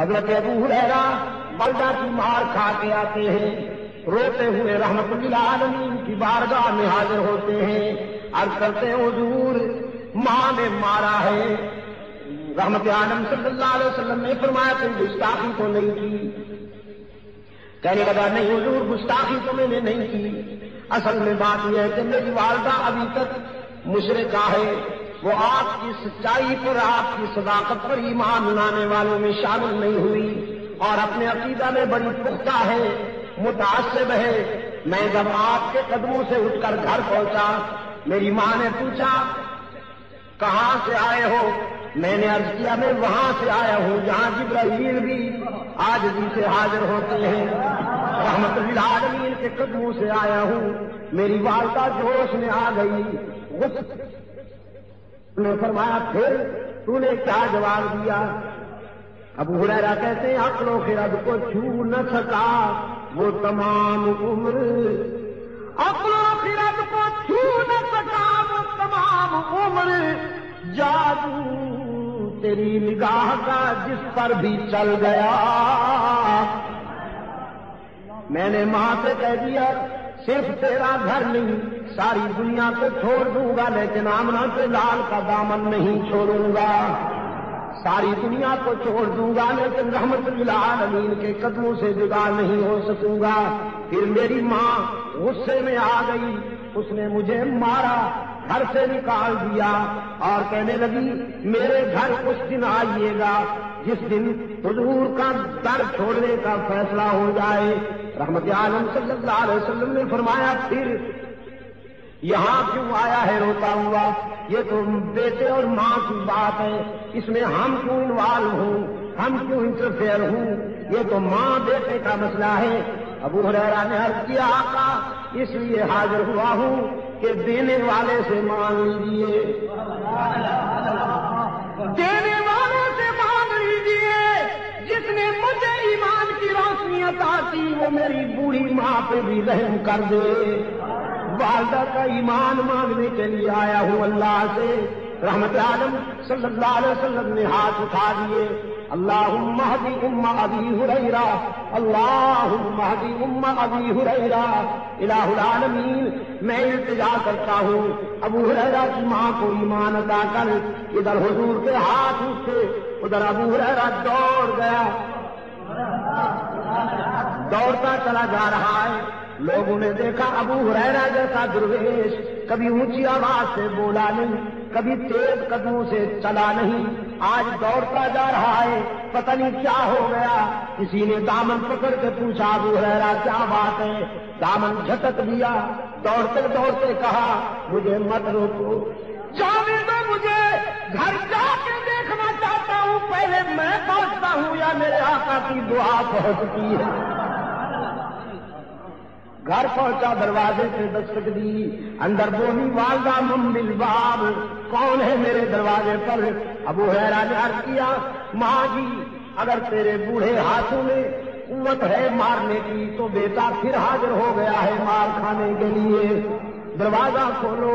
हज़रत अबू हुरैरा बल्दा की मार खा के आते हैं। रोते हुए रहमतुल्लिल आलमीन की बारगाह में हाजिर होते हैं। अर्ज़ करते हैं, हजूर, माँ ने मारा है। रहमत आलम सल्लल्लाहु अलैहि वसल्लम ने फरमाया, तुम गुस्ताखी तो नहीं की? कहने लगा, नहीं हजूर, गुस्ताखी तो मैंने नहीं की। असल में बात यह है कि मेरी वालदा अभी तक मुशरका है। वो आपकी सच्चाई पर, आपकी सदाकत पर ईमान लाने वालों में शामिल नहीं हुई और अपने अकीदा में बड़ी पुख्ता है, मुतासब है। मैं जब आपके कदमों से उठकर घर पहुँचा, मेरी माँ ने पूछा, कहाँ से आए हो? मैंने अर्ज़ किया, मैं वहाँ से आया हूँ, जहाँ जिब्राहील भी आज जी से हाजिर होते हैं। रहमत आलमीन के कदमों से आया हूँ। मेरी वालदा जोश में आ गई उसने फरमाया, फिर तूने क्या जवाब दिया? अब हुरैरा कहते हैं अकलो खिरद को छू न सका वो तमाम उम्र। अकलो खिरद को छू न सका वो तमाम उम्र। जादू तेरी निगाह का जिस पर भी चल गया। मैंने माँ से कह दिया, सिर्फ़ तेरा घर नहीं सारी दुनिया को छोड़ दूँगा, लेकिन आमना से लाल का दामन नहीं छोड़ूँगा। सारी दुनिया को छोड़ दूँगा, लेकिन रहमत लाल अमीन के कदमों से जुदा नहीं हो सकूँगा। फिर मेरी माँ गुस्से में आ गई। उसने मुझे मारा, घर से निकाल दिया और कहने लगी, मेरे घर उस दिन आइएगा, जिस दिन हजूर का दर छोड़ने का फैसला हो जाए। रहमत आलम सल्लल्लाहु अलैहि वसल्लम ने फरमाया, फिर यहाँ क्यों आया है रोता हुआ? ये तो बेटे और माँ की बात है। इसमें हम क्यों इन्वॉल्व हूँ, हम क्यों इंटरफेयर हूँ? ये तो माँ बेटे का मसला है। अबू हरेरा ने अर्ज़ किया आका, इसलिए हाजिर हुआ हूँ कि देने वाले से मांग लीजिए। देने वाले से मांग लीजिए। जिसने मुझे ईमान की रोशनी अता की, वो मेरी बूढ़ी माँ पे भी रहम कर दे। वालदा का ईमान मांगने के लिए आया हूँ अल्लाह से। रहमत आलम सल्लल्लाहु अलैहि वसल्लम ने हाथ उठा दिए। अल्लाह महदी उम्मा अबी हुरैरा। अल्लाह महदी उम्मा अबी हुरैरा। इलाहुलालमीन मैं इल्तिजा करता हूँ। अबू हुरैरा की माँ को ईमान अदा कर, इधर हुजूर के हाथ उठे, उधर अबू हुरैरा दौड़ गया। दौड़ता चला जा रहा है। लोगों ने देखा अबू हुरैरा जैसा दुर्वेश। कभी ऊँची आवाज़ से बोला नहीं, कभी तेज कदमों से चला नहीं। आज दौड़ता जा रहा है, पता नहीं क्या हो गया। किसी ने दामन पकड़ के पूछा, अबू हुरैरा, क्या बात है? दामन झटक दिया, दौड़ते दौड़ते कहा, मुझे मत रोको। जाने दो मुझे, घर जाके देखना चाहता हूँ, पहले मैं पहुँचता हूँ या मेरे आका की दुआ पहुँचती है। घर पहुँचा दरवाजे से दस्तक दी। अंदर बोली, वालदा मम्मिल बाब, कौन है मेरे दरवाजे पर? अबू हैरा ने अर्ज़ किया, माँ जी, अगर तेरे बूढ़े हाथों में कुत है मारने की तो बेटा फिर हाजिर हो गया है मार खाने के लिए। दरवाज़ा खोलो।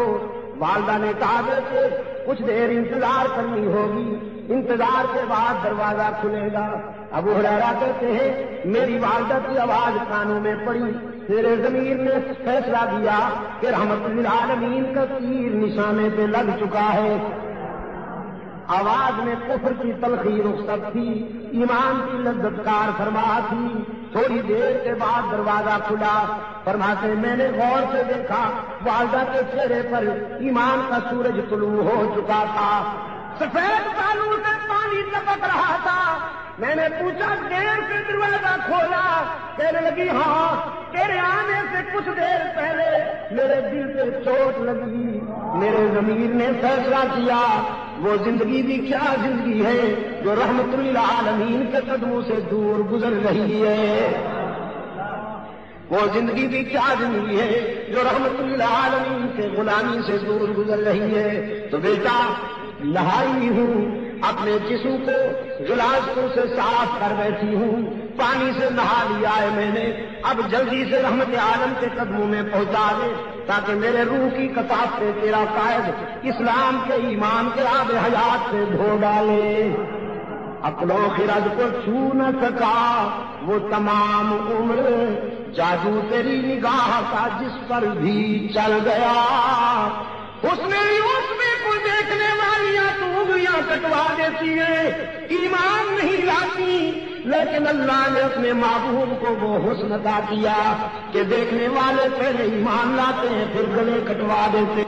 वालदा ने कहा, बेटे, कुछ देर इंतज़ार करनी होगी। इंतज़ार के बाद दरवाज़ा खुलेगा। अब हुरैरा कहते हैं, मेरी वालदा की आवाज़ कानों में पड़ी। मेरे जमीर ने फैसला दिया कि रहमत आलमीन का तीर निशाने पे लग चुका है। आवाज़ में कुफर की तलखी रुखसत थी, ईमान की लज्जतकार फरमा थी। थोड़ी देर के बाद दरवाज़ा खुला। फरमाते, मैंने गौर से देखा, वालदा के चेहरे पर ईमान का सूरज तुलू हो चुका था। सफ़ेद बालू से पानी टपक रहा था। मैंने पूछा देर से दरवाज़ा खोला। कहने लगी हाँ तेरे आने से कुछ देर पहले मेरे दिल पे चोट लगी। मेरे जमीर ने फैसला किया। वो ज़िंदगी भी क्या ज़िंदगी है, जो रहमतुल्ला आलमीन के कदमों से दूर गुजर रही है। वो ज़िंदगी भी क्या ज़िंदगी है, जो रहमतुल्ला आलमीन के गुलामी से दूर गुजर रही है। तो बेटा नहाई हूँ। अपने जिसू को गिलासपुर से साफ़ कर बैठी हूँ। पानी से नहा लिया है मैंने। अब जल्दी से रहमत आलम के कदमों में पहुँचा दे, ताकि मेरे रूह की कताब से तेरा कायद इस्लाम के ईमान के आब हयात से धो डाले। अपनो खिरद को छू न सका वो तमाम उम्र। जादू तेरी निगाह का जिस पर भी चल गया। उसने उसमें को देखने वालियाँ उंगलियाँ कटवा देती है। ईमान नहीं लाती, लेकिन अल्लाह ने अपने महबूब को वो हुस्न अदा किया कि देखने वाले पहले ईमान लाते हैं, फिर गले कटवा देते